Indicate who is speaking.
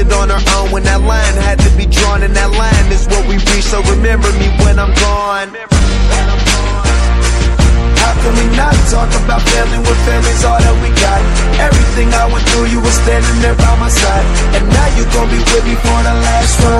Speaker 1: It on our own when that line had to be drawn, and that line is what we reach. So remember me when I'm gone.
Speaker 2: How can we not talk about family when family's all that we got? Everything I went through, you were standing there by my side. And now you gon' be with me for the last ride.